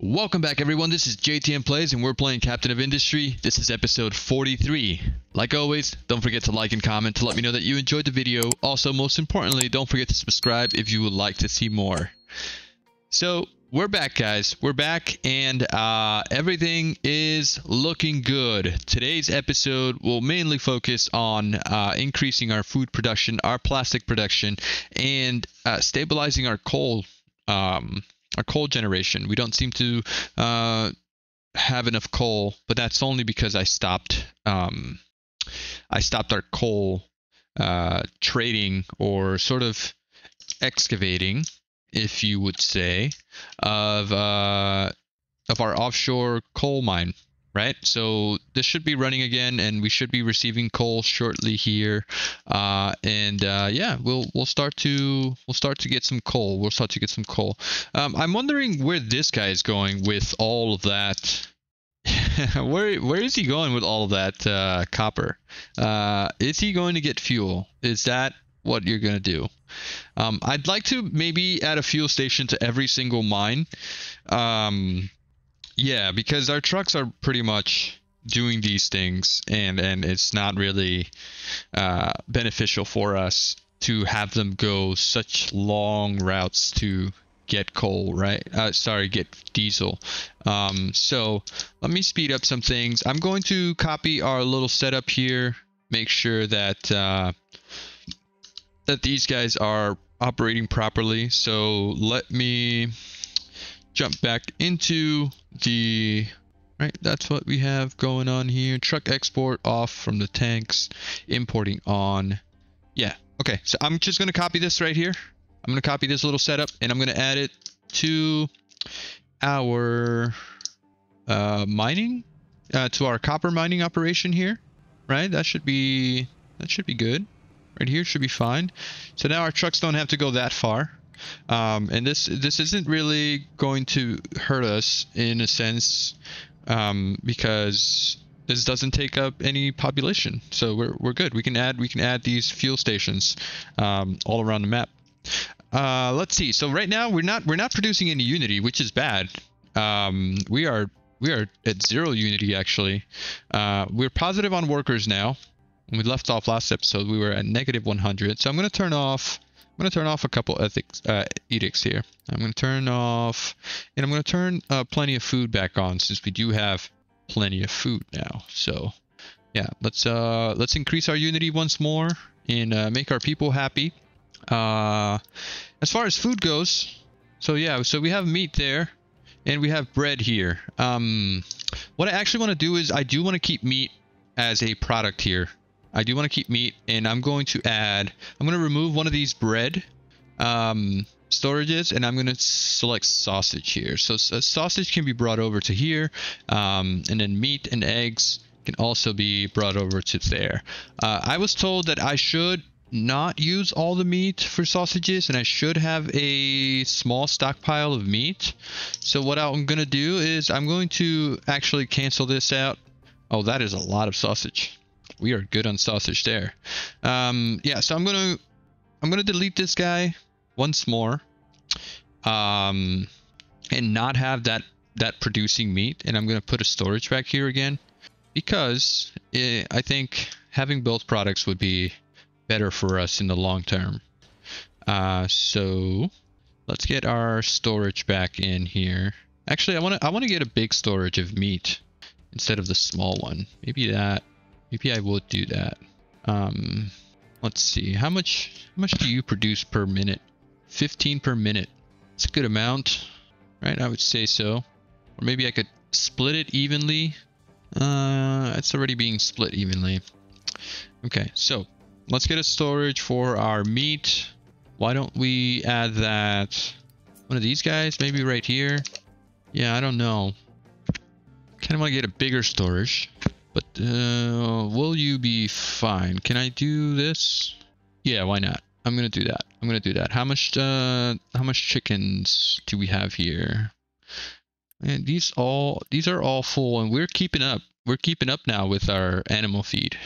Welcome back, everyone. This is JTM Plays, and we're playing Captain of Industry. This is episode 43. Like always, don't forget to like and comment to let me know that you enjoyed the video. Also, most importantly, don't forget to subscribe if you would like to see more. So, we're back, guys. We're back, and uh, everything is looking good. Today's episode will mainly focus on uh, increasing our food production, our plastic production, and uh, stabilizing our coal. Um, our coal generation. We don't seem to uh, have enough coal, but that's only because I stopped. Um, I stopped our coal uh, trading or sort of excavating, if you would say, of uh, of our offshore coal mine right? So this should be running again, and we should be receiving coal shortly here. Uh, and uh, yeah, we'll we'll start to we'll start to get some coal. We'll start to get some coal. Um, I'm wondering where this guy is going with all of that. where where is he going with all of that uh, copper? Uh, is he going to get fuel? Is that what you're gonna do? Um, I'd like to maybe add a fuel station to every single mine. Um, yeah, because our trucks are pretty much doing these things, and and it's not really uh, beneficial for us to have them go such long routes to get coal, right? Uh, sorry, get diesel. Um, so let me speed up some things. I'm going to copy our little setup here. Make sure that uh, that these guys are operating properly. So let me jump back into the right that's what we have going on here. Truck export off from the tanks importing on. Yeah okay so i'm just going to copy this right here. I'm going to copy this little setup and i'm going to add it to our uh, mining uh, to our copper mining operation here right? That should be that should be good. Right here should be fine. So now our trucks don't have to go that far um, and this this isn't really going to hurt us in a sense um, because this doesn't take up any population, so we're, we're good. We can add we can add these fuel stations um, all around the map. Uh, let's see. So right now we're not we're not producing any Unity, which is bad. Um, we are we are at zero Unity actually. Uh, we're positive on workers now. When we left off last episode, we were at negative 100. So I'm going to turn off I'm going to turn off a couple ethics uh, edicts here. I'm going to turn off, and I'm going to turn uh, plenty of food back on since we do have plenty of food now. So, yeah, let's uh, let's increase our unity once more and uh, make our people happy. Uh, as far as food goes, so yeah, so we have meat there, and we have bread here. Um, what I actually want to do is I do want to keep meat as a product here. I do want to keep meat, and I'm going to add, I'm going to remove one of these bread um, storages, and I'm going to select sausage here. So sausage can be brought over to here, um, and then meat and eggs can also be brought over to there. Uh, I was told that I should not use all the meat for sausages and I should have a small stockpile of meat. So what I'm going to do is I'm going to actually cancel this out. Oh, that is a lot of sausage we are good on sausage there. Um, yeah, so I'm gonna I'm gonna delete this guy once more, um, and not have that that producing meat, and I'm gonna put a storage back here again because it, I think having both products would be better for us in the long term. Uh, so let's get our storage back in here. Actually, I want to I want to get a big storage of meat instead of the small one. Maybe that. Maybe I would do that. Um, let's see. How much how much do you produce per minute? 15 per minute. It's a good amount, right? I would say so. Or maybe I could split it evenly. Uh, it's already being split evenly. Okay, so let's get a storage for our meat. Why don't we add that one of these guys maybe right here? Yeah, I don't know. Kind of want to get a bigger storage. But uh, will you be fine? Can I do this? Yeah, why not? I'm gonna do that. I'm gonna do that. How much? Uh, how much chickens do we have here? And these all these are all full, and we're keeping up. We're keeping up now with our animal feed.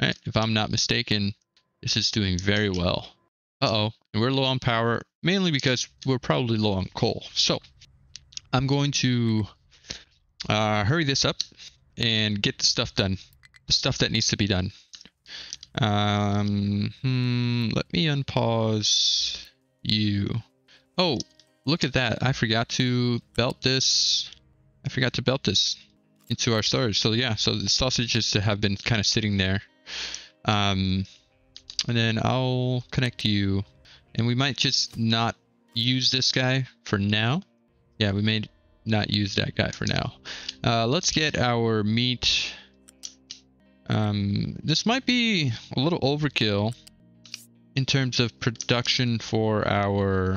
If I'm not mistaken, this is doing very well. Uh oh, and we're low on power, mainly because we're probably low on coal. So, I'm going to uh, hurry this up and get the stuff done. The stuff that needs to be done. Um, hmm, let me unpause you. Oh, look at that. I forgot to belt this. I forgot to belt this into our storage. So yeah, so the sausages to have been kind of sitting there. Um, and then I'll connect you and we might just not use this guy for now. Yeah, we may not use that guy for now. Uh, let's get our meat. Um, this might be a little overkill in terms of production for our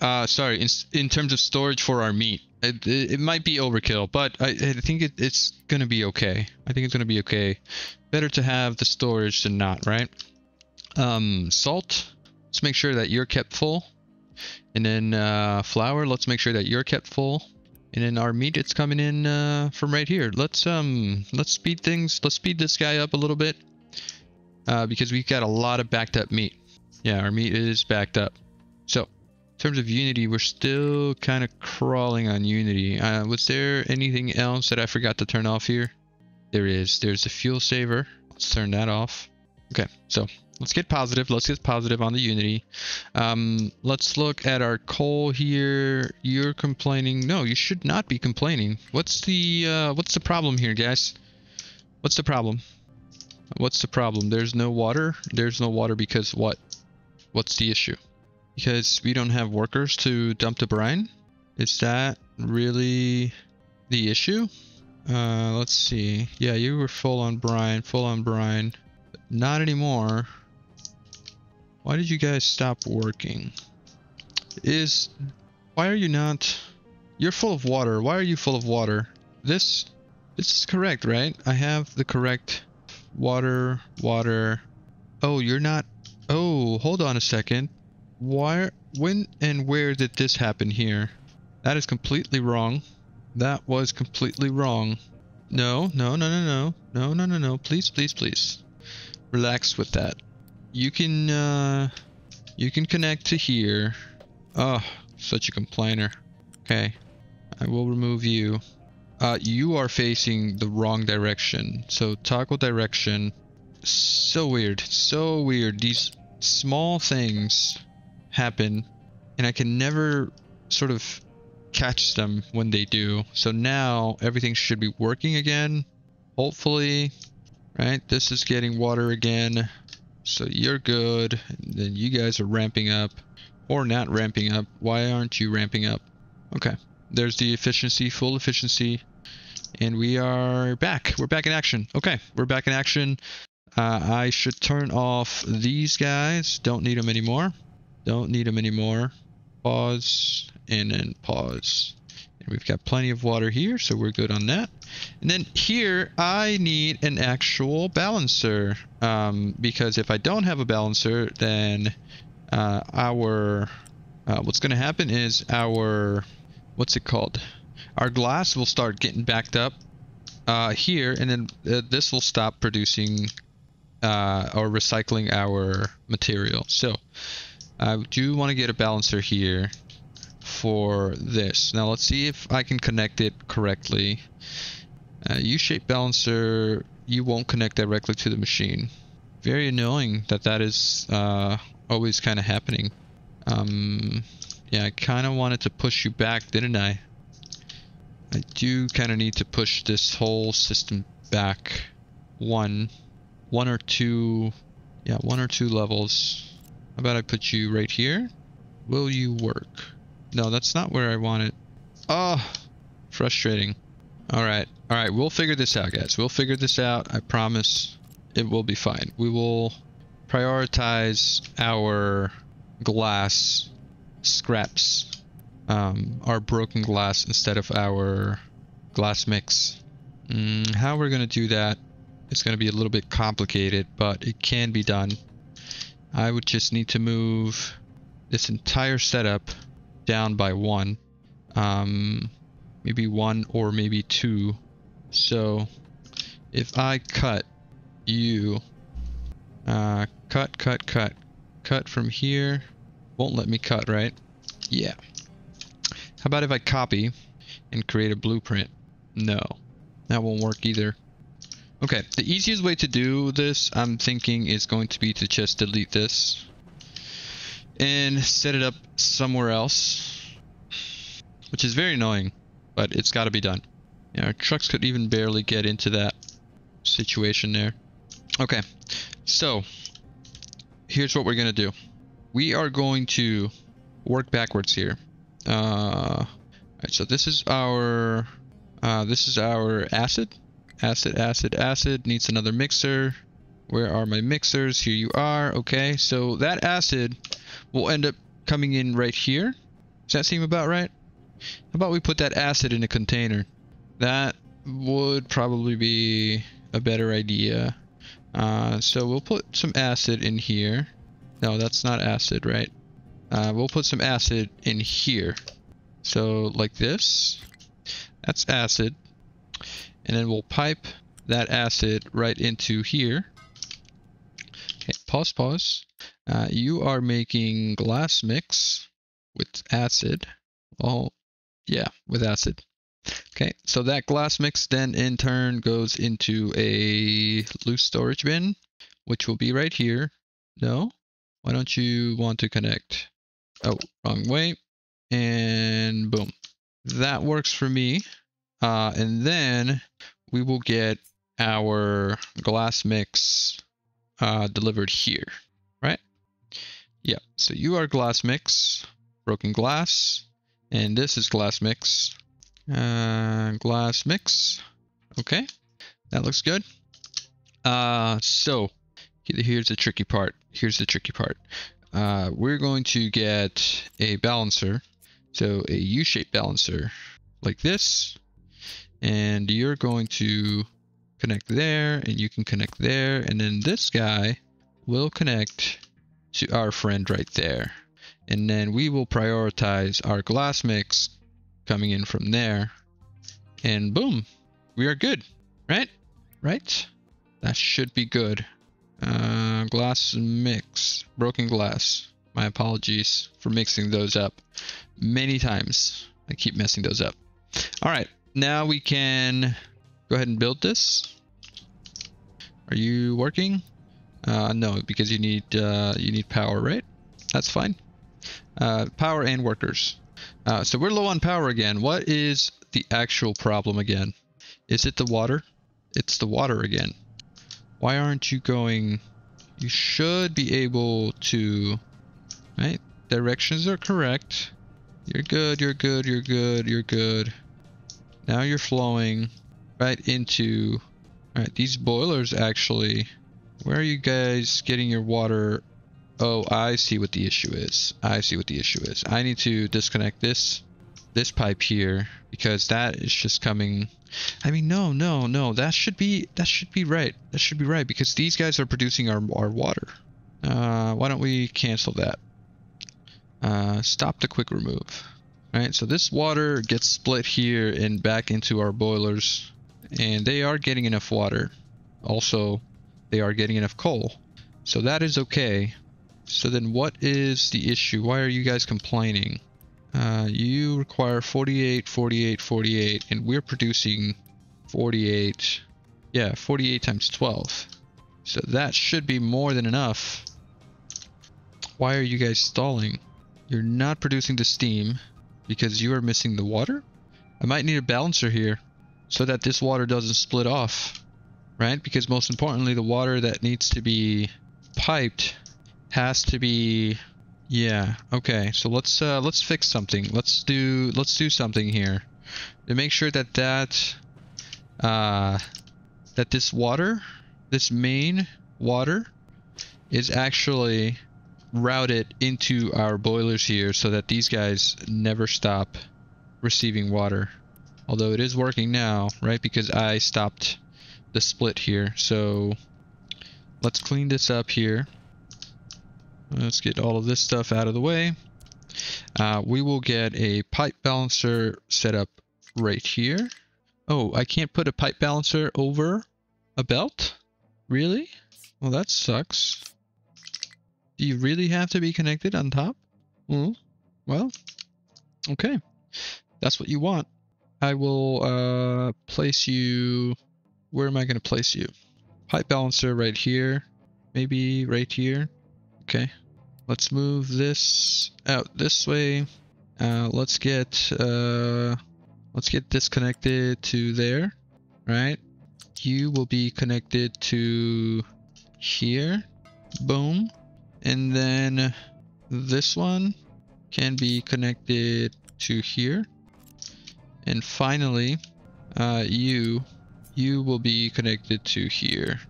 uh sorry in, in terms of storage for our meat. It, it might be overkill but i, I think it, it's gonna be okay. I think it's gonna be okay. Better to have the storage than not right? Um salt. Let's make sure that you're kept full and then uh, flour, let's make sure that you're kept full. And then our meat, it's coming in uh, from right here. Let's um, let's speed things. Let's speed this guy up a little bit uh, because we've got a lot of backed up meat. Yeah, our meat is backed up. So, in terms of Unity, we're still kind of crawling on Unity. Uh, was there anything else that I forgot to turn off here? There is. There's a fuel saver. Let's turn that off. Okay, so let's get positive. Let's get positive on the Unity. Um, let's look at our coal here. You're complaining. No, you should not be complaining. What's the uh, what's the problem here, guys? What's the problem? What's the problem? There's no water. There's no water because what? What's the issue? Because we don't have workers to dump the brine? Is that really the issue? Uh, let's see. Yeah, you were full on brine, full on brine. Not anymore. Why did you guys stop working? Is... Why are you not... You're full of water. Why are you full of water? This... This is correct, right? I have the correct water, water. Oh, you're not... Oh, hold on a second. Why... When and where did this happen here? That is completely wrong. That was completely wrong. No, no, no, no, no. No, no, no, no. Please, please, please. Relax with that you can uh, you can connect to here. Oh, such a complainer. Okay, I will remove you. Uh, you are facing the wrong direction. So toggle direction. So weird. So weird. These small things happen and I can never sort of catch them when they do. So now everything should be working again. Hopefully, right? This is getting water again. So you're good. Then you guys are ramping up. Or not ramping up. Why aren't you ramping up? Okay. There's the efficiency, full efficiency. And we are back. We're back in action. Okay, we're back in action. Uh, I should turn off these guys. Don't need them anymore. Don't need them anymore. Pause. And then pause. We've got plenty of water here, so we're good on that. And then here, I need an actual balancer. Um, because if I don't have a balancer, then uh, our... Uh, what's going to happen is our... What's it called? Our glass will start getting backed up uh, here, and then uh, this will stop producing uh, or recycling our material. So I do want to get a balancer here for this. Now let's see if I can connect it correctly. Uh, U-shape balancer, you won't connect directly to the machine. Very annoying that that is uh, always kind of happening. Um, yeah, I kind of wanted to push you back, didn't I? I do kind of need to push this whole system back one, one or two, yeah, one or two levels. How about I put you right here? Will you work? No, that's not where I want it. Oh, frustrating. Alright, alright, we'll figure this out, guys. We'll figure this out. I promise it will be fine. We will prioritize our glass scraps, um, our broken glass instead of our glass mix. Mm, how we're going to do that is going to be a little bit complicated, but it can be done. I would just need to move this entire setup down by one. Um, maybe one or maybe two. So if I cut you, uh, cut, cut, cut, cut from here, won't let me cut, right? Yeah. How about if I copy and create a blueprint? No, that won't work either. Okay, the easiest way to do this, I'm thinking, is going to be to just delete this and set it up somewhere else, which is very annoying, but it's got to be done. Our trucks could even barely get into that situation there. Okay, so here's what we're gonna do. We are going to work backwards here. Uh, right, so this is our uh, this is our acid. Acid, acid, acid needs another mixer. Where are my mixers? Here you are. Okay, so that acid will end up coming in right here. Does that seem about right? How about we put that acid in a container? That would probably be a better idea. Uh, so we'll put some acid in here. No, that's not acid, right? Uh, we'll put some acid in here. So like this. That's acid. And then we'll pipe that acid right into here. Pause, pause. Uh, you are making glass mix with acid. Oh, yeah, with acid. Okay, so that glass mix then in turn goes into a loose storage bin, which will be right here. No? Why don't you want to connect? Oh, wrong way. And boom. That works for me. Uh, and then we will get our glass mix uh, delivered here, right? Yeah, so you are glass mix, broken glass, and this is glass mix, uh, glass mix. Okay, that looks good. Uh, so here's the tricky part. Here's the tricky part. Uh, we're going to get a balancer, so a U-shaped balancer like this, and you're going to connect there and you can connect there and then this guy will connect to our friend right there. And then we will prioritize our glass mix coming in from there. And boom we are good right? Right? That should be good. Uh, glass mix broken glass. My apologies for mixing those up many times. I keep messing those up. All right now we can go ahead and build this. Are you working? Uh, no, because you need uh, you need power, right? That's fine. Uh, power and workers. Uh, so we're low on power again. What is the actual problem again? Is it the water? It's the water again. Why aren't you going? You should be able to, right? Directions are correct. You're good, you're good, you're good, you're good. Now you're flowing right into... Alright, these boilers actually... Where are you guys getting your water? Oh, I see what the issue is. I see what the issue is. I need to disconnect this this pipe here because that is just coming I mean no no no that should be that should be right that should be right because these guys are producing our, our water uh, why don't we cancel that uh, stop the quick remove Alright, so this water gets split here and back into our boilers. And they are getting enough water. Also, they are getting enough coal. So that is okay. So then what is the issue? Why are you guys complaining? Uh, you require 48, 48, 48, and we're producing 48. Yeah, 48 times 12. So that should be more than enough. Why are you guys stalling? You're not producing the steam because you are missing the water? I might need a balancer here so that this water doesn't split off, right? Because most importantly, the water that needs to be piped has to be yeah okay so let's uh let's fix something let's do let's do something here to make sure that that uh that this water this main water is actually routed into our boilers here so that these guys never stop receiving water. Although it is working now, right? Because I stopped the split here. So let's clean this up here. Let's get all of this stuff out of the way. Uh, we will get a pipe balancer set up right here. Oh, I can't put a pipe balancer over a belt? Really? Well, that sucks. Do you really have to be connected on top? Mm, well, okay. that's what you want, I will uh, place you. Where am I going to place you? Pipe balancer right here. Maybe right here. Okay. Let's move this out this way. Uh, let's get uh, let's get this connected to there, right? You will be connected to here. Boom. And then this one can be connected to here. And finally, uh, you, you will be connected to here,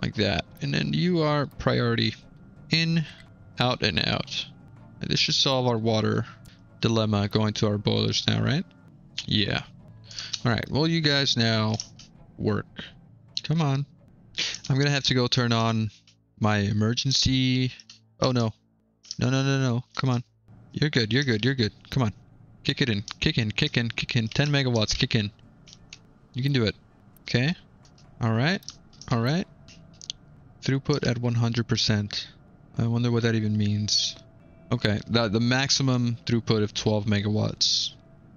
like that. And then you are priority in, out, and out. This should solve our water dilemma going to our boilers now, right? Yeah. Alright, well you guys now work. Come on. I'm gonna have to go turn on my emergency... Oh no. No, no, no, no. Come on. You're good, you're good, you're good. Come on. Kick it in. Kick in, kick in, kick in. 10 megawatts, kick in. You can do it. Okay. Alright. Alright. Throughput at 100%. I wonder what that even means. Okay, the, the maximum throughput of 12 megawatts.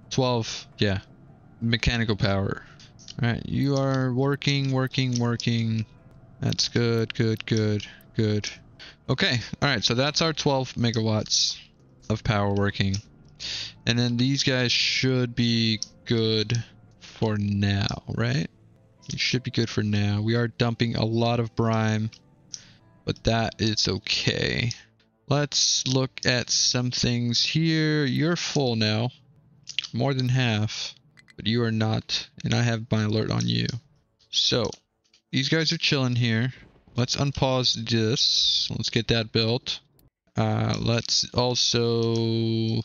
12, yeah. Mechanical power. Alright, you are working, working, working. That's good, good, good, good. Okay, alright, so that's our 12 megawatts of power working. And then these guys should be good for now, right? Should be good for now. We are dumping a lot of brine, but that is okay. Let's look at some things here. You're full now. More than half. But you are not. And I have my alert on you. So, these guys are chilling here. Let's unpause this. Let's get that built. Uh, let's also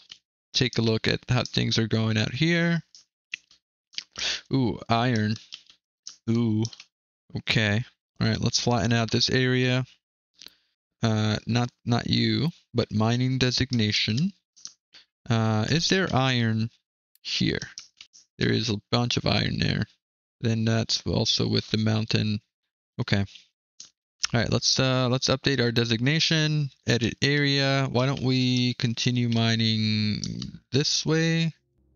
take a look at how things are going out here. Ooh, iron. Ooh, okay. All right, let's flatten out this area. Uh, not not you, but mining designation. Uh, is there iron here? There is a bunch of iron there. Then that's also with the mountain. Okay. All right, let's uh, let's update our designation. Edit area. Why don't we continue mining this way,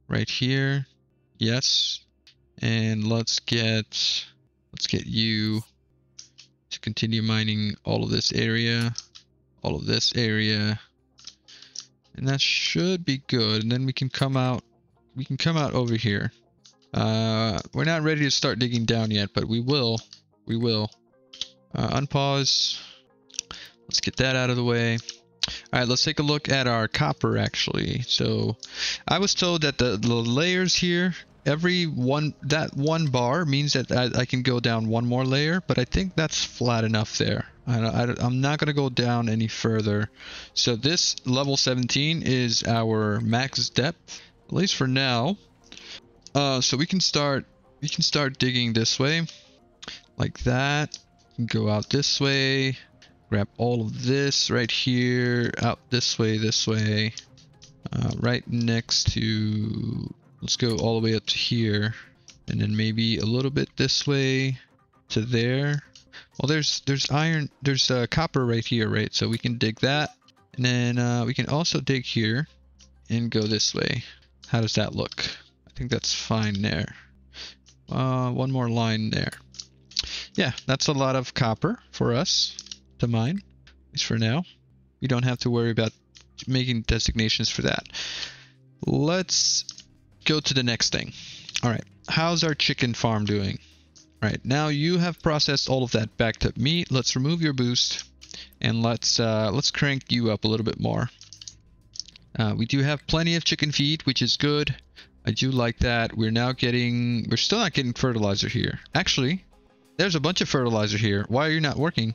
right here? Yes. And let's get let's get you to continue mining all of this area, all of this area, and that should be good. And then we can come out. We can come out over here. Uh, we're not ready to start digging down yet, but we will. We will. Uh, unpause. Let's get that out of the way. All right, let's take a look at our copper actually. So I was told that the, the layers here, every one, that one bar means that I, I can go down one more layer, but I think that's flat enough there. I, I'm not going to go down any further. So this level 17 is our max depth, at least for now. Uh, so we can start, we can start digging this way, like that go out this way, grab all of this right here, out this way, this way, uh, right next to, let's go all the way up to here, and then maybe a little bit this way to there. Well, there's there's iron, there's uh, copper right here, right? So we can dig that, and then uh, we can also dig here and go this way. How does that look? I think that's fine there. Uh, one more line there yeah, that's a lot of copper for us to mine, at least for now. We don't have to worry about making designations for that. Let's go to the next thing. All right, how's our chicken farm doing? All right, now you have processed all of that back to meat. Let's remove your boost and let's uh, let's crank you up a little bit more. Uh, we do have plenty of chicken feed, which is good. I do like that. We're now getting, we're still not getting fertilizer here. Actually, there's a bunch of fertilizer here. Why are you not working?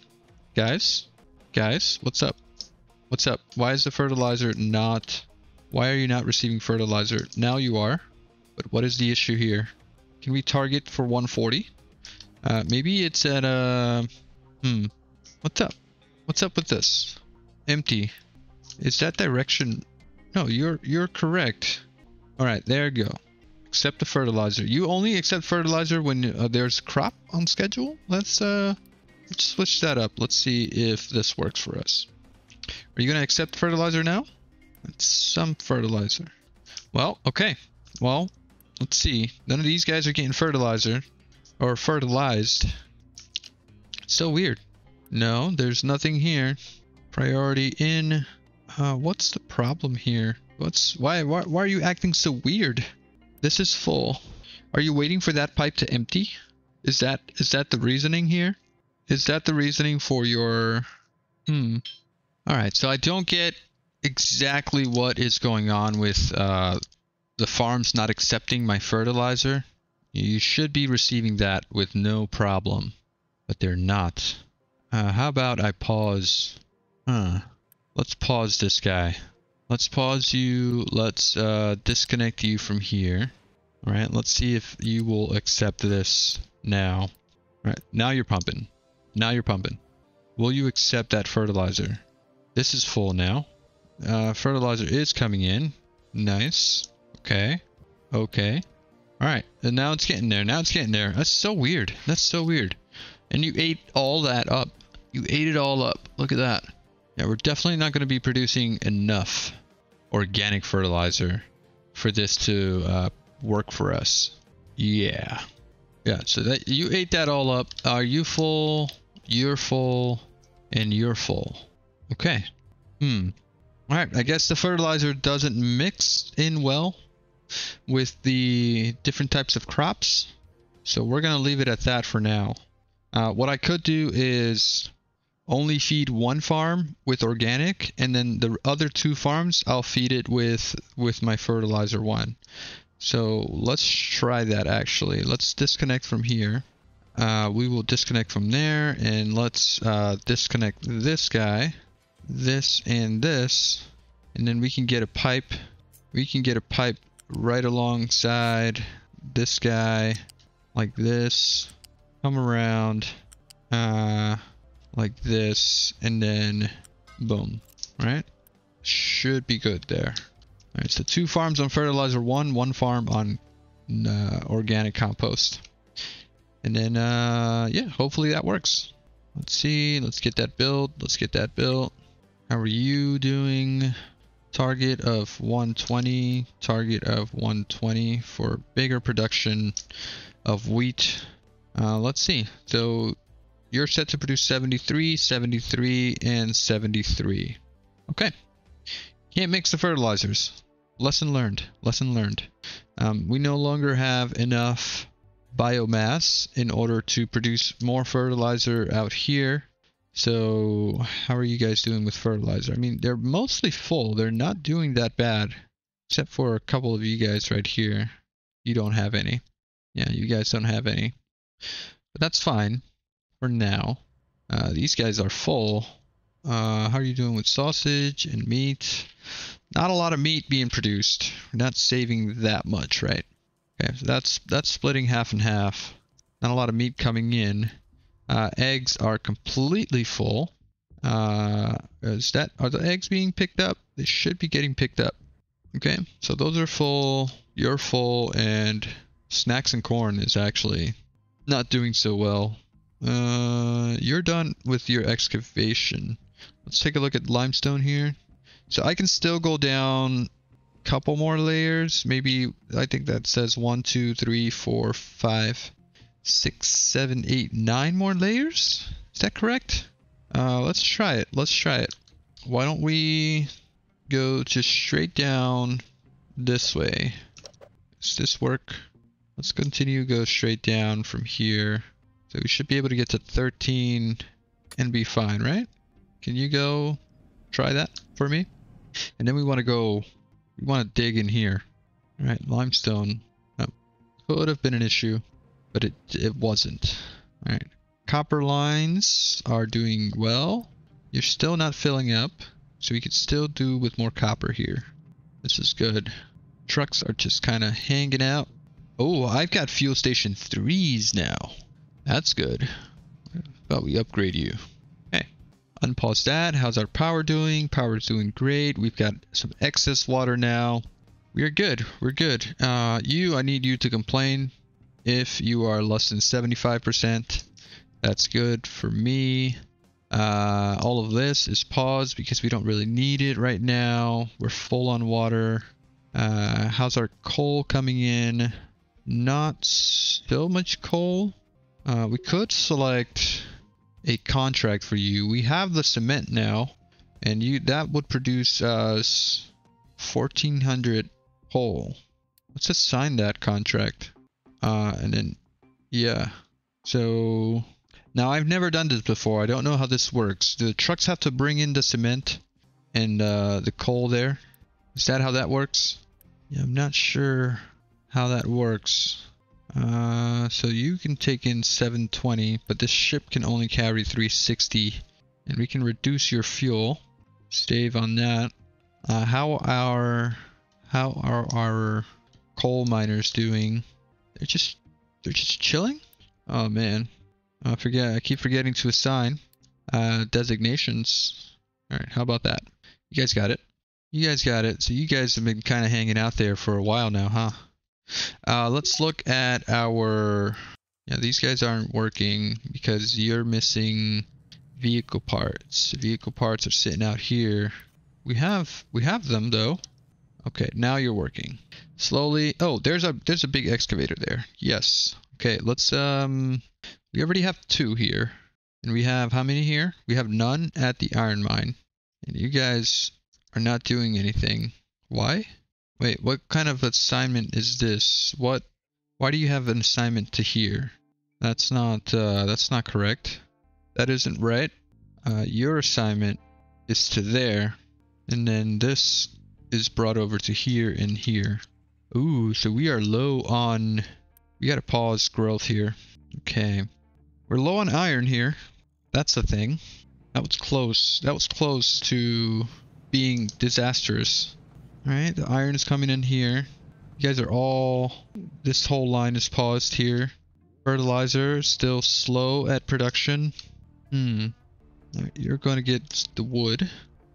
Guys? Guys? What's up? What's up? Why is the fertilizer not... Why are you not receiving fertilizer? Now you are. But what is the issue here? Can we target for 140? Uh, maybe it's at a... Uh, hmm. What's up? What's up with this? Empty. Is that direction... No, you're you're correct. Alright, there you go. Accept the fertilizer. You only accept fertilizer when uh, there's crop on schedule? Let's uh, switch that up. Let's see if this works for us. Are you going to accept fertilizer now? Some fertilizer. Well, okay. Well, let's see. None of these guys are getting fertilizer or fertilized. So weird. No, there's nothing here. Priority in. Uh, what's the problem here? What's why, why why are you acting so weird? This is full. Are you waiting for that pipe to empty? Is that is that the reasoning here? Is that the reasoning for your hmm. All right, so I don't get exactly what is going on with uh, the farms not accepting my fertilizer. You should be receiving that with no problem, but they're not. Uh, how about I pause? Huh. Let's pause this guy. Let's pause you. Let's uh, disconnect you from here. All right, let's see if you will accept this now. All right, now you're pumping. Now you're pumping. Will you accept that fertilizer? This is full now. Uh, fertilizer is coming in. Nice. Okay. Okay. Alright. And now it's getting there. Now it's getting there. That's so weird. That's so weird. And you ate all that up. You ate it all up. Look at that. Yeah, we're definitely not going to be producing enough organic fertilizer for this to uh, work for us. Yeah. Yeah, so that you ate that all up. Are you full? You're full. And you're full. Okay. Hmm. Alright, I guess the fertilizer doesn't mix in well with the different types of crops. So we're going to leave it at that for now. Uh, what I could do is only feed one farm with organic and then the other two farms I'll feed it with with my fertilizer one. So let's try that actually. Let's disconnect from here. Uh, we will disconnect from there and let's uh, disconnect this guy this and this and then we can get a pipe we can get a pipe right alongside this guy like this come around uh like this and then boom right should be good there all right so two farms on fertilizer one one farm on uh, organic compost and then uh yeah hopefully that works let's see let's get that built let's get that built how are you doing? Target of 120, target of 120 for bigger production of wheat. Uh, let's see. So you're set to produce 73, 73, and 73. Okay. Can't mix the fertilizers. Lesson learned. Lesson learned. Um, we no longer have enough biomass in order to produce more fertilizer out here. So how are you guys doing with fertilizer? I mean, they're mostly full. They're not doing that bad, except for a couple of you guys right here. You don't have any. Yeah, you guys don't have any. But that's fine for now. Uh, these guys are full. Uh, how are you doing with sausage and meat? Not a lot of meat being produced. We're not saving that much, right? Okay, so that's that's splitting half and half. Not a lot of meat coming in. Uh, eggs are completely full. Uh, is that are the eggs being picked up? They should be getting picked up. Okay, so those are full. You're full, and snacks and corn is actually not doing so well. Uh, you're done with your excavation. Let's take a look at limestone here. So I can still go down a couple more layers. Maybe I think that says one, two, three, four, five six, seven, eight, nine more layers. Is that correct? Uh, let's try it. Let's try it. Why don't we go just straight down this way? Does this work? Let's continue go straight down from here. So we should be able to get to 13 and be fine, right? Can you go try that for me? And then we want to go, we want to dig in here. All right, limestone. Oh, could have been an issue but it, it wasn't. All right. Copper lines are doing well. You're still not filling up, so we could still do with more copper here. This is good. Trucks are just kind of hanging out. Oh, I've got fuel station threes now. That's good. But we upgrade you. Okay. Unpause that. How's our power doing? Power's doing great. We've got some excess water now. We're good. We're good. Uh, you, I need you to complain if you are less than 75%, that's good for me. Uh, all of this is paused because we don't really need it right now. We're full on water. Uh, how's our coal coming in? Not so much coal. Uh, we could select a contract for you. We have the cement now, and you that would produce us 1400 coal. Let's just sign that contract. Uh, and then, yeah. So now I've never done this before. I don't know how this works. Do the trucks have to bring in the cement and uh, the coal there? Is that how that works? Yeah, I'm not sure how that works. Uh, so you can take in 720, but this ship can only carry 360. And we can reduce your fuel. Save on that. Uh, how are how are our coal miners doing? They're just they're just chilling. Oh man, I forget. I keep forgetting to assign uh, designations. All right, how about that? You guys got it. You guys got it. So you guys have been kind of hanging out there for a while now, huh? Uh, let's look at our. Yeah, these guys aren't working because you're missing vehicle parts. Vehicle parts are sitting out here. We have we have them though. Okay, now you're working. Slowly. Oh, there's a there's a big excavator there. Yes. Okay, let's um we already have two here. And we have how many here? We have none at the iron mine. And you guys are not doing anything. Why? Wait, what kind of assignment is this? What why do you have an assignment to here? That's not uh that's not correct. That isn't right. Uh your assignment is to there and then this is brought over to here and here. Ooh, so we are low on... We gotta pause growth here. Okay. We're low on iron here. That's the thing. That was close. That was close to being disastrous. Alright, the iron is coming in here. You guys are all... This whole line is paused here. Fertilizer still slow at production. Hmm. Right, you're going to get the wood.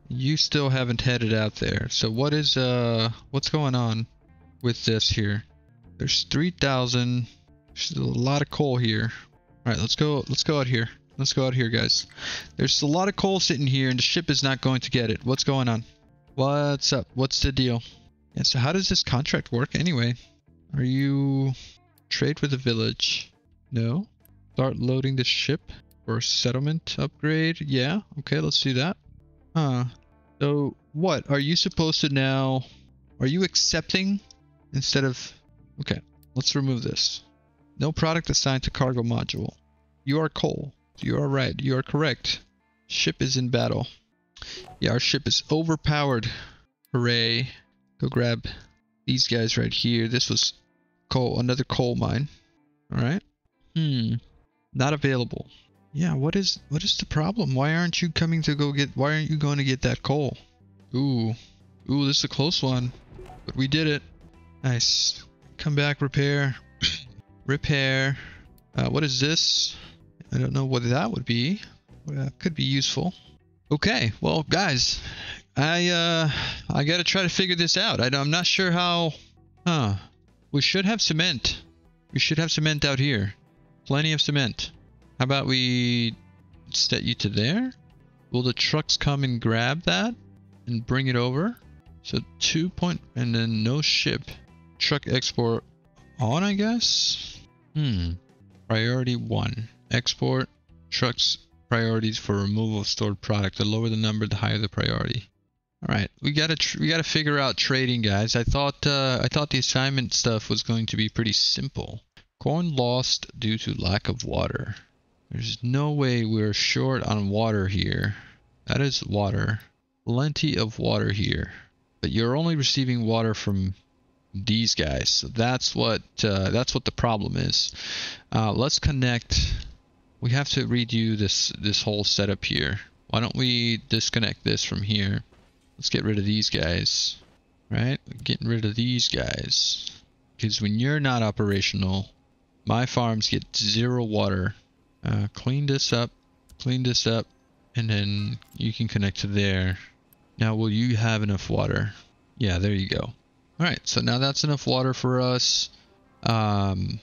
You still haven't headed out there. So what is uh what's going on with this here? There's 3,000. There's a lot of coal here. All right, let's go. Let's go out here. Let's go out here, guys. There's a lot of coal sitting here, and the ship is not going to get it. What's going on? What's up? What's the deal? Yeah, so how does this contract work anyway? Are you trade with the village? No. Start loading the ship for settlement upgrade. Yeah. Okay, let's do that. Huh. So what? Are you supposed to now... Are you accepting instead of... Okay, let's remove this. No product assigned to cargo module. You are coal. You are right. You are correct. Ship is in battle. Yeah, our ship is overpowered. Hooray. Go grab these guys right here. This was coal, another coal mine. Alright. Hmm. Not available. Yeah, what is what is the problem? Why aren't you coming to go get why aren't you going to get that coal? Ooh. Ooh, this is a close one. But we did it. Nice. Come back, repair. repair. Uh, what is this? I don't know what that would be. Uh, could be useful. Okay, well, guys, I uh, I gotta try to figure this out. I, I'm not sure how. Huh? We should have cement. We should have cement out here. Plenty of cement. How about we set you to there? Will the trucks come and grab that and bring it over? So two point and then no ship. Truck export on, I guess? Hmm. Priority one. Export trucks priorities for removal of stored product. The lower the number, the higher the priority. All right, we gotta we gotta figure out trading, guys. I thought uh, I thought the assignment stuff was going to be pretty simple. Corn lost due to lack of water. There's no way we're short on water here. That is water. Plenty of water here. But you're only receiving water from these guys. So that's what uh, that's what the problem is. Uh, let's connect. We have to redo this this whole setup here. Why don't we disconnect this from here? Let's get rid of these guys. Right? Getting rid of these guys. Because when you're not operational, my farms get zero water uh, clean this up, clean this up, and then you can connect to there. Now, will you have enough water? Yeah, there you go. All right, so now that's enough water for us. Um,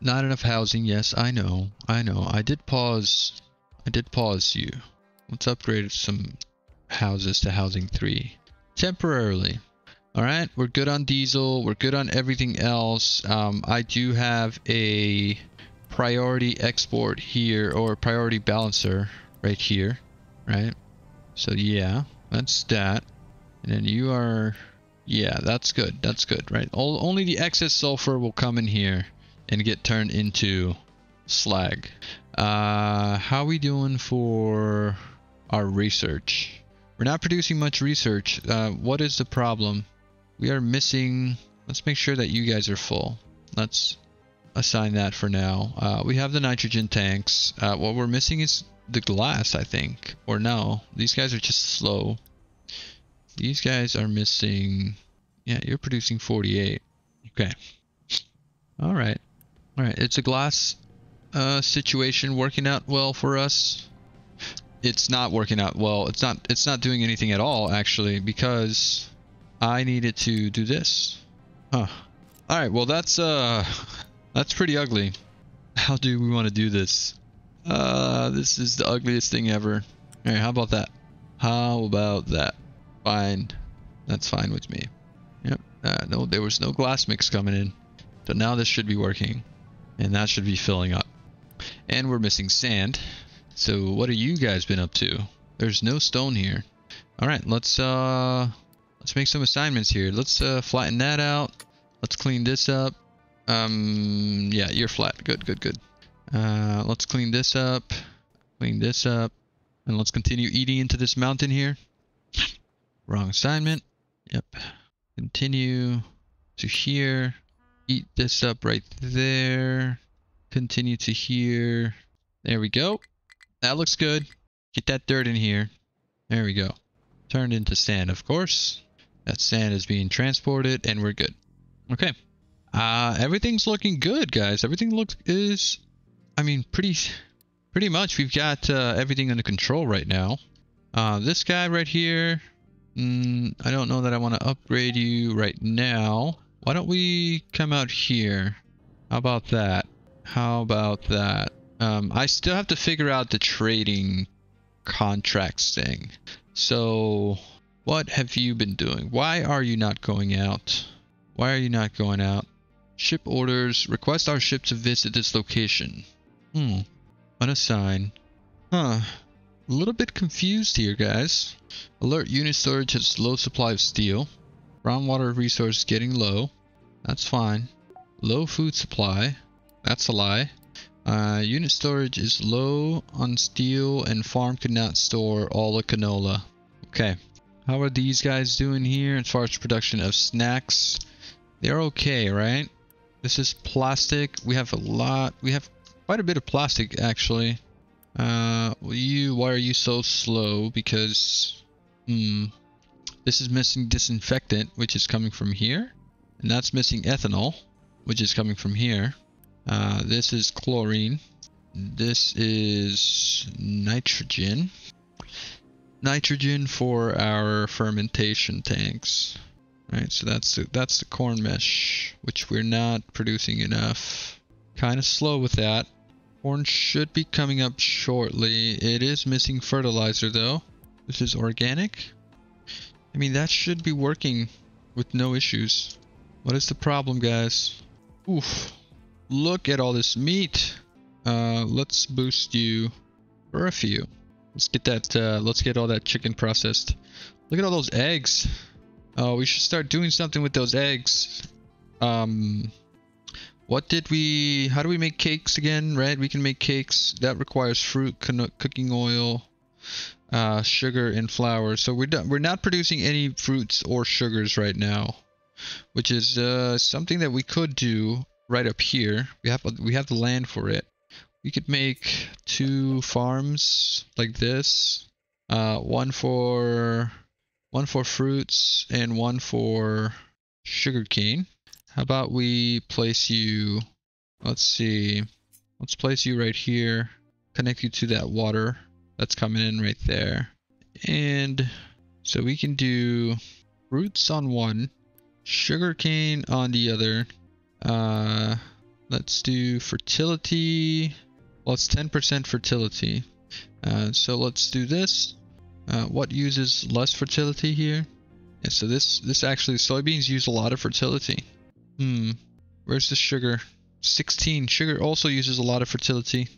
not enough housing. Yes, I know. I know. I did pause. I did pause you. Let's upgrade some houses to housing three temporarily. All right, we're good on diesel. We're good on everything else. Um, I do have a priority export here or priority balancer right here, right? So yeah, that's that. And then you are, yeah, that's good. That's good, right? All, only the excess sulfur will come in here and get turned into slag. Uh, how we doing for our research? We're not producing much research. Uh, what is the problem? We are missing... Let's make sure that you guys are full. Let's assign that for now. Uh, we have the nitrogen tanks. Uh, what we're missing is the glass, I think. Or no, these guys are just slow. These guys are missing... Yeah, you're producing 48. Okay. Alright. Alright, it's a glass uh, situation working out well for us. It's not working out well. It's not it's not doing anything at all actually because I needed to do this. Huh. Alright, well that's uh that's pretty ugly. How do we want to do this? Uh this is the ugliest thing ever. Alright, how about that? How about that? Fine. That's fine with me. Yep. Uh, no, there was no glass mix coming in. So now this should be working. And that should be filling up. And we're missing sand. So what have you guys been up to? There's no stone here. Alright, let's uh let's make some assignments here. Let's uh flatten that out. Let's clean this up. Um yeah, you're flat. Good, good, good. Uh let's clean this up. Clean this up. And let's continue eating into this mountain here. Wrong assignment. Yep. Continue to here. Eat this up right there. Continue to here. There we go. That looks good. Get that dirt in here. There we go. Turned into sand, of course. That sand is being transported and we're good. Okay. Uh, everything's looking good, guys. Everything looks is, I mean, pretty, pretty much we've got uh, everything under control right now. Uh, this guy right here, mm, I don't know that I want to upgrade you right now. Why don't we come out here? How about that? How about that? Um, I still have to figure out the trading contracts thing. So, what have you been doing? Why are you not going out? Why are you not going out? Ship orders. Request our ship to visit this location. Hmm. Unassign. Huh. A little bit confused here, guys. Alert unit storage has low supply of steel. Groundwater resource getting low. That's fine. Low food supply. That's a lie. Uh, unit storage is low on steel and farm cannot store all the canola. Okay. How are these guys doing here as far as production of snacks? They're okay, right? This is plastic. We have a lot. We have quite a bit of plastic, actually. Uh, you, why are you so slow? Because, hmm, this is missing disinfectant, which is coming from here. And that's missing ethanol, which is coming from here. Uh, this is chlorine. This is nitrogen. Nitrogen for our fermentation tanks. Right, so that's the, that's the corn mash, which we're not producing enough. Kind of slow with that. Corn should be coming up shortly. It is missing fertilizer though. This is organic. I mean, that should be working with no issues. What is the problem, guys? Oof. Look at all this meat. Uh, let's boost you for a few. Let's get that, uh, let's get all that chicken processed. Look at all those eggs. Oh, we should start doing something with those eggs. Um, what did we, how do we make cakes again, right? We can make cakes. That requires fruit, cooking oil, uh, sugar, and flour. So we're, we're not producing any fruits or sugars right now, which is uh, something that we could do right up here. We have, we have the land for it. We could make two farms like this. Uh, one for one for fruits and one for sugarcane. How about we place you, let's see, let's place you right here, connect you to that water that's coming in right there. And so we can do fruits on one, sugarcane on the other. Uh, let's do fertility. Well, it's 10% fertility. Uh, so let's do this. Uh, what uses less fertility here? And so this this actually soybeans use a lot of fertility. Hmm. Where's the sugar? 16. Sugar also uses a lot of fertility.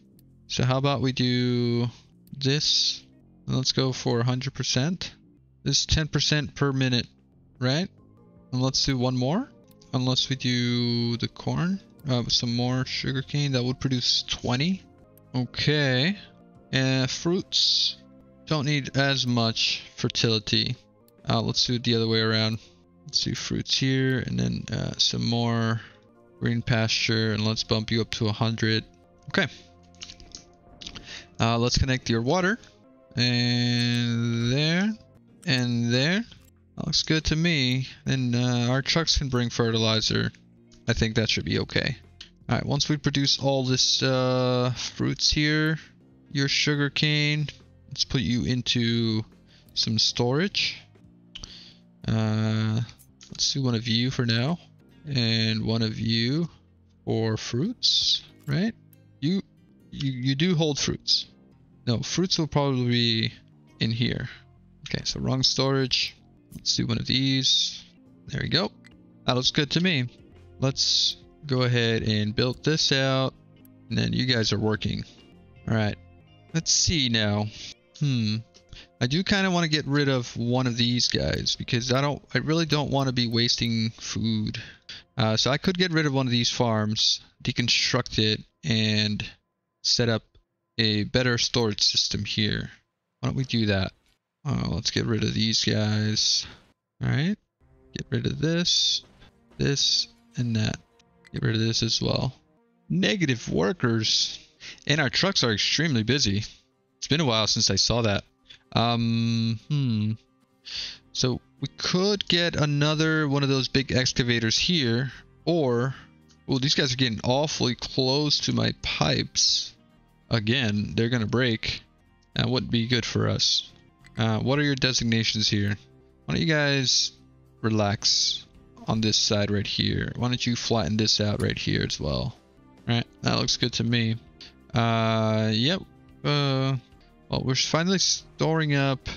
So how about we do this? Let's go for 100%. This 10% per minute, right? And let's do one more. Unless we do the corn. Uh, some more sugarcane. That would produce 20. Okay. And fruits don't need as much fertility. Uh, let's do it the other way around. Let's do fruits here and then uh, some more green pasture and let's bump you up to 100. Okay. Uh, let's connect your water and there and there. Looks good to me. And uh, our trucks can bring fertilizer. I think that should be okay. Alright, once we produce all this uh, fruits here, your sugar cane, let's put you into some storage. Uh, let's do one of you for now. And one of you for fruits, right? You, you, you do hold fruits. No, fruits will probably be in here. Okay, so wrong storage. Let's do one of these. There we go. That looks good to me. Let's go ahead and build this out. And then you guys are working. Alright. Let's see now. Hmm. I do kind of want to get rid of one of these guys because I don't I really don't want to be wasting food. Uh, so I could get rid of one of these farms, deconstruct it, and set up a better storage system here. Why don't we do that? Uh, let's get rid of these guys. Alright. Get rid of this, this, and that. Get rid of this as well. Negative workers. And our trucks are extremely busy. It's been a while since I saw that. Um, hmm. So we could get another one of those big excavators here. Or, well, these guys are getting awfully close to my pipes. Again, they're going to break. That wouldn't be good for us. Uh, what are your designations here? Why don't you guys relax on this side right here? Why don't you flatten this out right here as well? Right, that looks good to me. Uh, yep. Uh, well, we're finally storing up.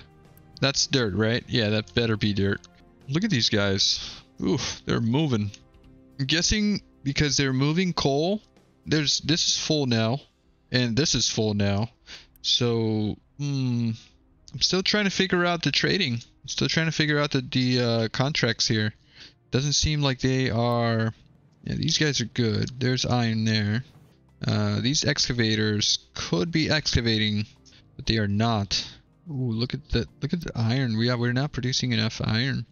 That's dirt, right? Yeah, that better be dirt. Look at these guys. Oof, they're moving. I'm guessing because they're moving coal. There's this is full now, and this is full now. So, hmm. I'm still trying to figure out the trading. I'm still trying to figure out the, the uh, contracts here. Doesn't seem like they are... Yeah, these guys are good. There's iron there. Uh, these excavators could be excavating, but they are not. Ooh, look at the look at the iron. We are we're not producing enough iron.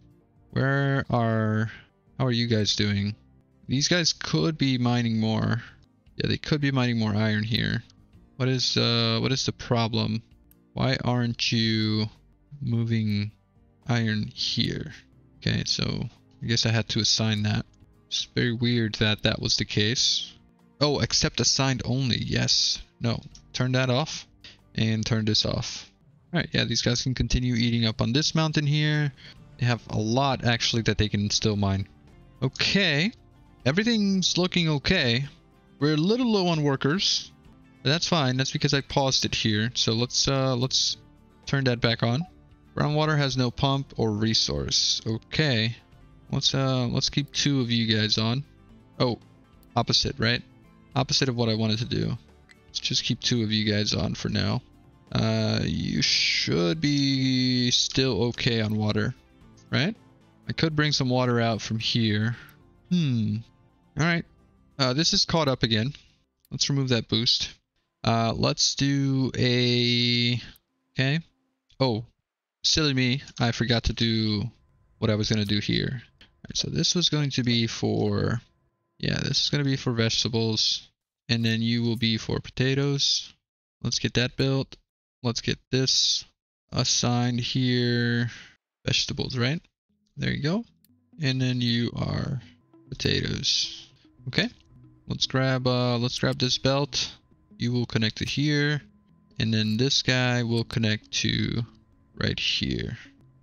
Where are how are you guys doing? These guys could be mining more. Yeah, they could be mining more iron here. What is uh what is the problem? Why aren't you moving iron here? Okay, so I guess I had to assign that. It's very weird that that was the case. Oh, accept assigned only. Yes. No. Turn that off and turn this off. Alright, yeah, these guys can continue eating up on this mountain here. They have a lot actually that they can still mine. Okay. Everything's looking okay. We're a little low on workers. That's fine. That's because I paused it here. So let's uh let's turn that back on. Groundwater has no pump or resource. Okay. Let's uh let's keep two of you guys on. Oh, opposite, right? Opposite of what I wanted to do. Let's just keep two of you guys on for now. Uh you should be still okay on water, right? I could bring some water out from here. Hmm. Alright. Uh, this is caught up again. Let's remove that boost. Uh, let's do a... Okay. Oh, silly me. I forgot to do what I was going to do here. Right, so this was going to be for... Yeah, this is going to be for vegetables. And then you will be for potatoes. Let's get that built. Let's get this assigned here. Vegetables, right? There you go. And then you are potatoes. Okay. Let's grab uh let's grab this belt you will connect to here and then this guy will connect to right here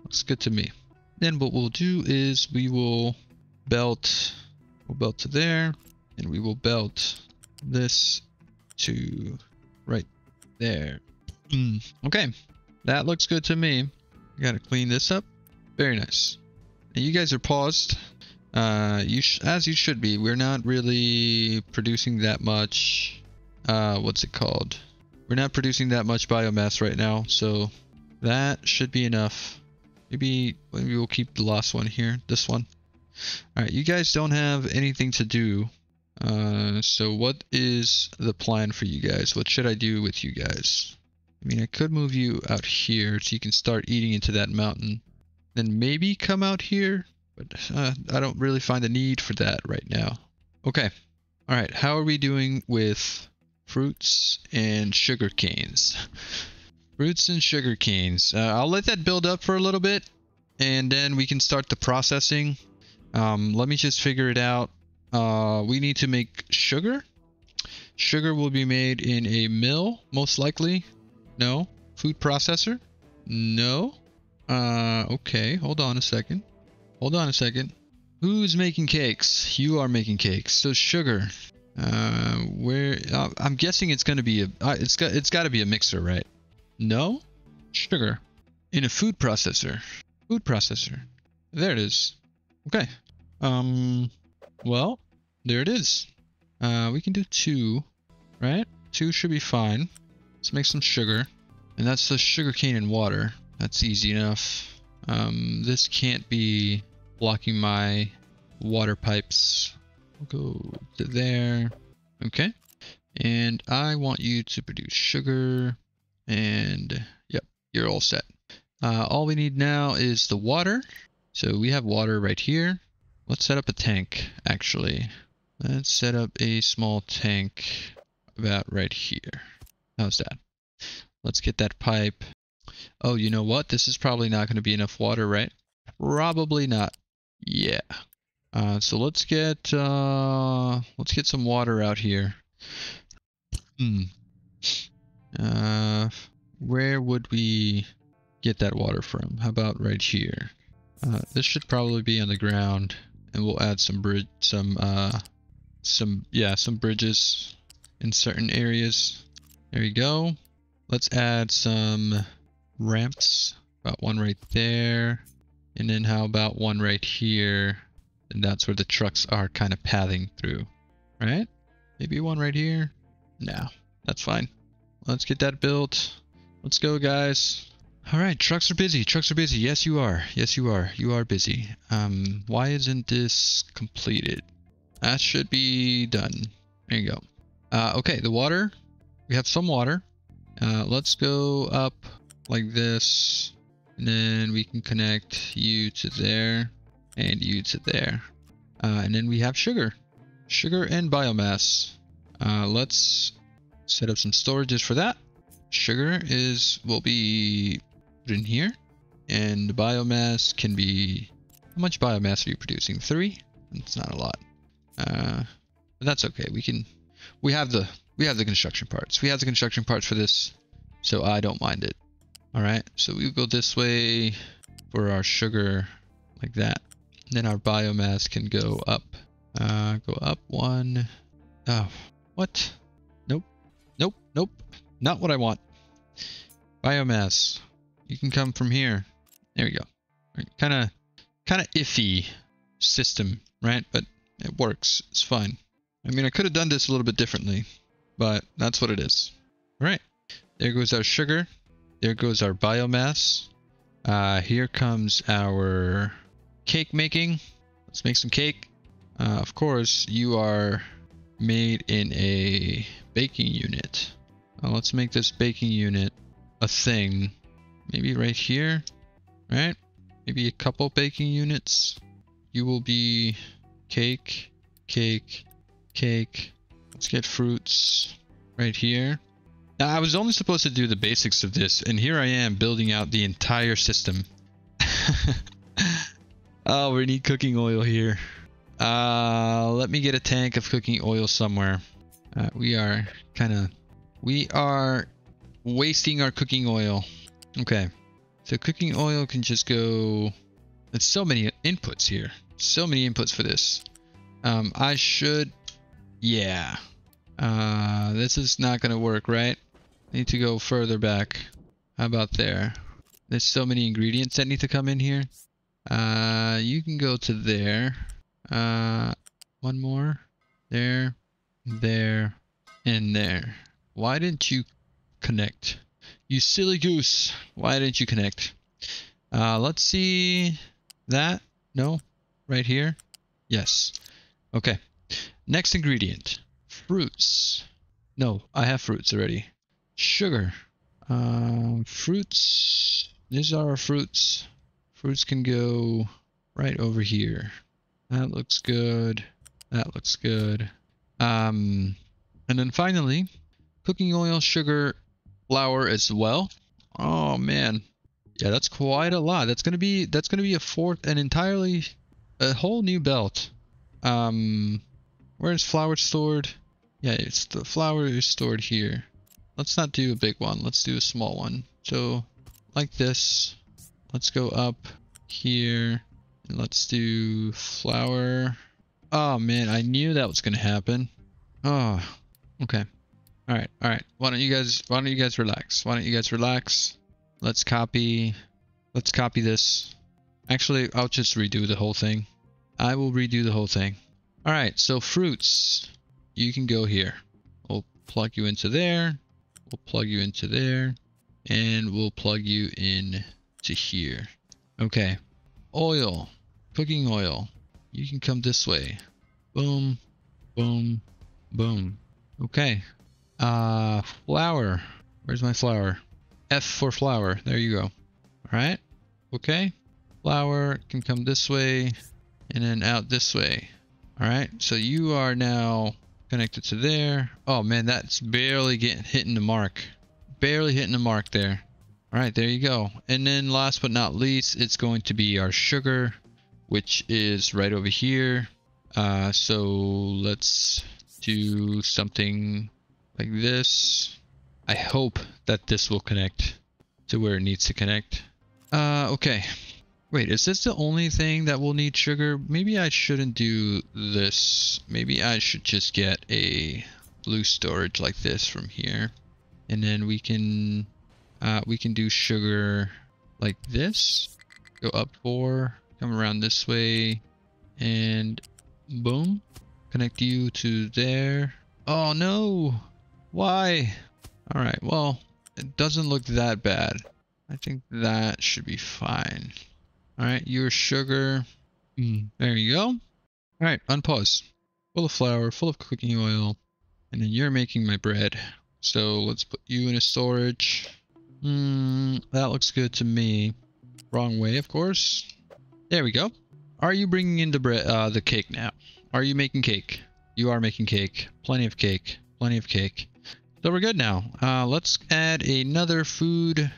looks good to me then what we'll do is we will belt we'll belt to there and we will belt this to right there mm, okay that looks good to me gotta clean this up very nice And you guys are paused. Uh, you as you should be. We're not really producing that much. Uh, what's it called? We're not producing that much biomass right now, so that should be enough. Maybe maybe we'll keep the last one here. This one. All right, you guys don't have anything to do. Uh, so what is the plan for you guys? What should I do with you guys? I mean, I could move you out here so you can start eating into that mountain. Then maybe come out here, but uh, I don't really find a need for that right now. Okay. All right. How are we doing with fruits and sugar canes? Fruits and sugar canes. Uh, I'll let that build up for a little bit, and then we can start the processing. Um, let me just figure it out. Uh, we need to make sugar. Sugar will be made in a mill, most likely. No. Food processor? No. Uh, okay. Hold on a second. Hold on a second. Who's making cakes? You are making cakes. So sugar. Uh, where? Uh, I'm guessing it's gonna be a. Uh, it's got. It's got to be a mixer, right? No. Sugar. In a food processor. Food processor. There it is. Okay. Um. Well, there it is. Uh, we can do two, right? Two should be fine. Let's make some sugar. And that's the sugar cane and water. That's easy enough. Um, this can't be blocking my water pipes. Go to there. Okay. And I want you to produce sugar. And yep, you're all set. Uh, all we need now is the water. So we have water right here. Let's set up a tank, actually. Let's set up a small tank about right here. How's that? Let's get that pipe. Oh, you know what? This is probably not going to be enough water, right? Probably not. Yeah. Uh, so let's get uh, let's get some water out here. Hmm. Uh, where would we get that water from? How about right here? Uh, this should probably be on the ground and we'll add some bridge, some, uh, some, yeah, some bridges in certain areas. There we go. Let's add some ramps. About one right there. And then how about one right here? And that's where the trucks are kind of pathing through. Right? Maybe one right here? No, that's fine. Let's get that built. Let's go, guys. All right, trucks are busy. Trucks are busy. Yes, you are. Yes, you are. You are busy. Um, why isn't this completed? That should be done. There you go. Uh, okay, the water. We have some water. Uh, let's go up like this. And then we can connect you to there and you to there. Uh, and then we have sugar. Sugar and biomass. Uh, let's set up some storages for that. Sugar is will be put in here. And biomass can be... How much biomass are you producing? Three? It's not a lot. Uh, but that's okay. We can... We have the... We have the construction parts. We have the construction parts for this. So I don't mind it. Alright, so we go this way for our sugar like that. Then our biomass can go up. Uh, go up one. Oh, what? Nope. Nope. Nope. Not what I want. Biomass. You can come from here. There we go. Kind of, kind of iffy system, right? But it works. It's fine. I mean, I could have done this a little bit differently, but that's what it is. All right. There goes our sugar. There goes our biomass. Uh, here comes our cake making. Let's make some cake. Uh, of course, you are made in a baking unit. Uh, let's make this baking unit a thing maybe right here, right? Maybe a couple baking units. You will be cake, cake, cake. Let's get fruits right here. Now, I was only supposed to do the basics of this, and here I am building out the entire system. oh, we need cooking oil here. Uh, let me get a tank of cooking oil somewhere. Uh, we are kind of, we are wasting our cooking oil. Okay. So cooking oil can just go... There's so many inputs here. So many inputs for this. Um, I should... Yeah. Uh, this is not going to work, right? I need to go further back. How about there? There's so many ingredients that need to come in here. Uh, you can go to there. Uh, one more. There, there, and there. Why didn't you connect? You silly goose. Why didn't you connect? Uh, let's see that. No, right here. Yes. Okay. Next ingredient. Fruits. No, I have fruits already. Sugar. Um, fruits. These are our fruits. Fruits can go right over here. That looks good. That looks good. Um, and then finally, cooking oil, sugar, flour as well. Oh man, yeah, that's quite a lot. That's gonna be that's gonna be a fourth, an entirely, a whole new belt. Um, where is flour stored? Yeah, it's the flour is stored here. Let's not do a big one. Let's do a small one. So, like this. Let's go up here and let's do flour. Oh man, I knew that was gonna happen. Oh, okay. All right, all right. Why don't you guys? Why don't you guys relax? Why don't you guys relax? Let's copy. Let's copy this. Actually, I'll just redo the whole thing. I will redo the whole thing. All right. So fruits, you can go here. We'll plug you into there. We'll plug you into there, and we'll plug you in to here. Okay. Oil, cooking oil. You can come this way. Boom, boom, boom. Okay. Uh, flour. Where's my flour? F for flour. There you go. All right. Okay. Flour can come this way and then out this way. All right. So you are now connected to there. Oh man, that's barely getting hitting the mark. Barely hitting the mark there. All right, there you go. And then last but not least, it's going to be our sugar, which is right over here. Uh, so let's do something like this. I hope that this will connect to where it needs to connect. Uh, okay. Wait, is this the only thing that will need sugar? Maybe I shouldn't do this. Maybe I should just get a blue storage like this from here. And then we can uh, we can do sugar like this. Go up four, come around this way, and boom. Connect you to there. Oh no! Why? Alright, well, it doesn't look that bad. I think that should be fine. Alright, your sugar. Mm, there you go. Alright, unpause. Full of flour, full of cooking oil. And then you're making my bread. So let's put you in a storage. Hmm, that looks good to me. Wrong way, of course. There we go. Are you bringing in the bread, uh, the cake now? Are you making cake? You are making cake. Plenty of cake. Plenty of cake. So we're good now. Uh, let's add another food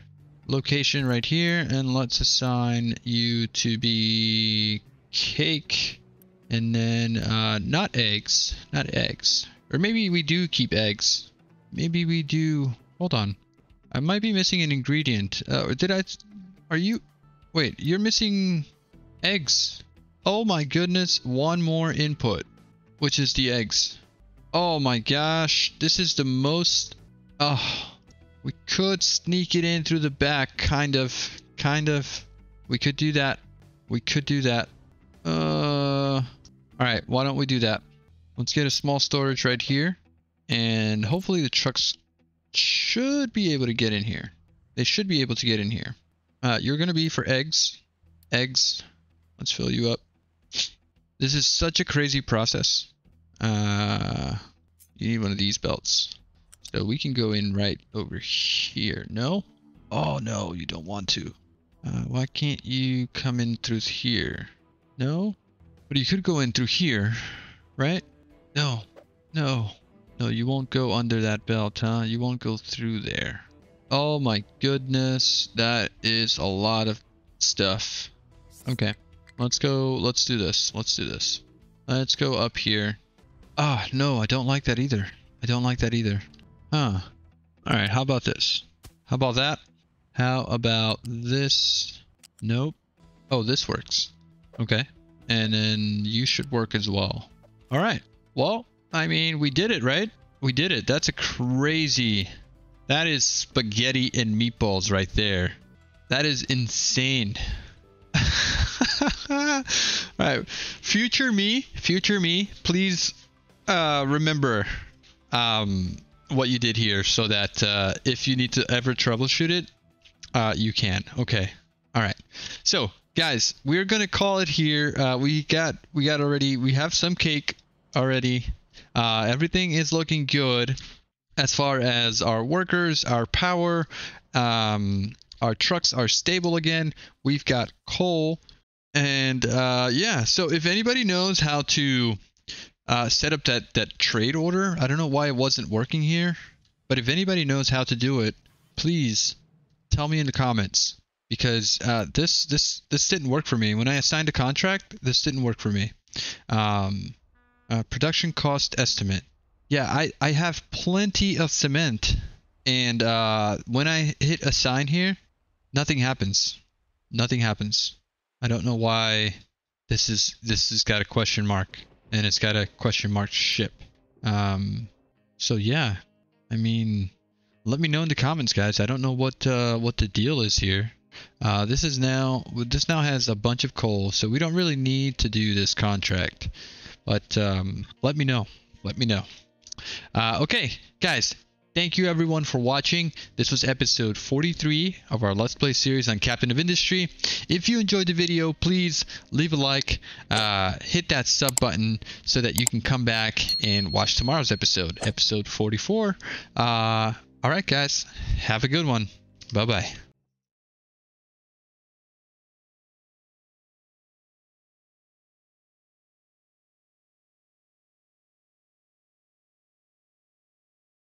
location right here and let's assign you to be cake and then uh, not eggs. Not eggs. Or maybe we do keep eggs. Maybe we do. Hold on. I might be missing an ingredient. Uh, did I? Are you? Wait, you're missing eggs. Oh my goodness, one more input, which is the eggs. Oh my gosh, this is the most... Oh, we could sneak it in through the back, kind of, kind of. We could do that. We could do that. Uh, Alright, why don't we do that? Let's get a small storage right here. And hopefully the trucks should be able to get in here. They should be able to get in here. Uh, you're going to be for eggs. Eggs. Let's fill you up. This is such a crazy process. Uh, you need one of these belts. So we can go in right over here. No? Oh, no, you don't want to. Uh, why can't you come in through here? No? But you could go in through here, right? No. No. No, you won't go under that belt, huh? You won't go through there. Oh my goodness, that is a lot of stuff. Okay, let's go, let's do this, let's do this. Let's go up here. Ah, oh, no, I don't like that either. I don't like that either. Huh. Alright, how about this? How about that? How about this? Nope. Oh, this works. Okay. And then you should work as well. Alright. Well, I mean, we did it, right? We did it. That's a crazy... That is spaghetti and meatballs right there. That is insane. All right, future me, future me, please uh, remember um, what you did here, so that uh, if you need to ever troubleshoot it, uh, you can. Okay. All right. So, guys, we're gonna call it here. Uh, we got we got already we have some cake already. Uh, everything is looking good as far as our workers, our power, um, our trucks are stable again. We've got coal, and uh, yeah. So if anybody knows how to uh, set up that that trade order, I don't know why it wasn't working here, but if anybody knows how to do it, please tell me in the comments because uh, this this this didn't work for me when I assigned a contract. This didn't work for me. Um, uh, production cost estimate. Yeah, I I have plenty of cement, and uh, when I hit assign here, nothing happens. Nothing happens. I don't know why this is this has got a question mark and it's got a question mark ship. Um, so yeah, I mean, let me know in the comments, guys. I don't know what uh, what the deal is here. Uh, this is now this now has a bunch of coal, so we don't really need to do this contract. But um, let me know. Let me know. Uh, okay, guys. Thank you everyone for watching. This was episode 43 of our Let's Play series on Captain of Industry. If you enjoyed the video, please leave a like, uh, hit that sub button so that you can come back and watch tomorrow's episode, episode 44. Uh, all right, guys, have a good one. Bye bye.